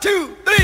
two, three.